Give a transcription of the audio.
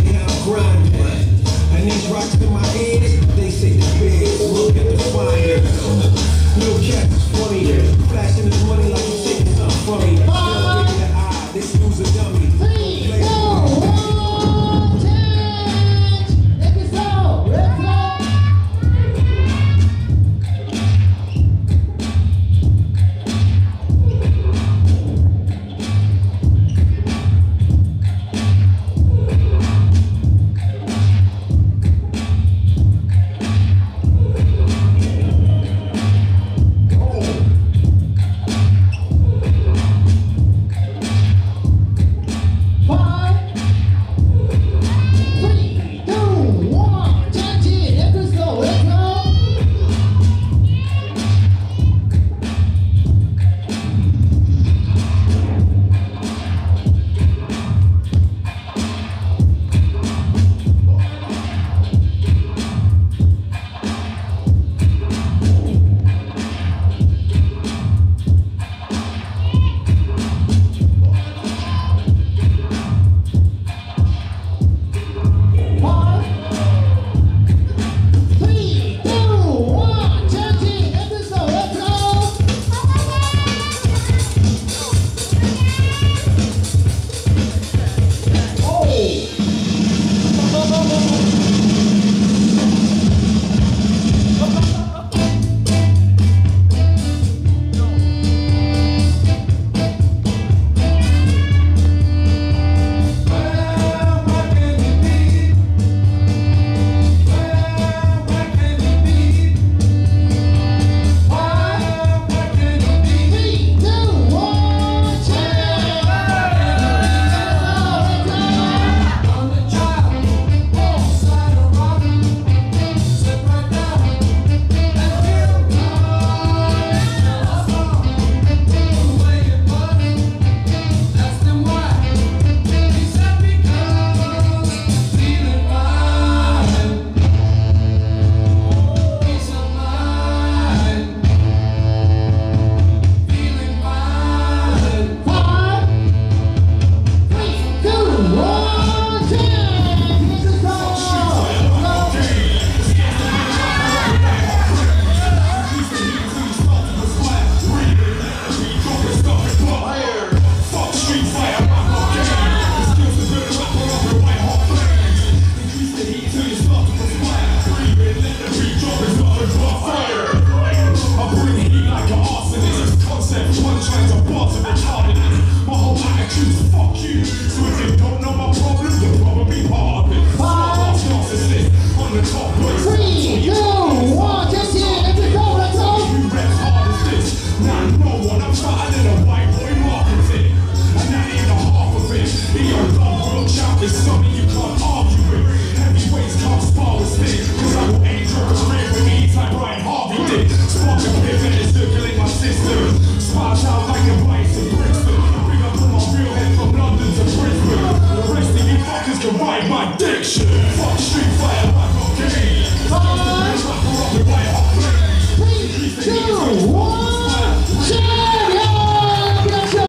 I'm. And these rocks in my ears, they say the big look at the fire. No. the white.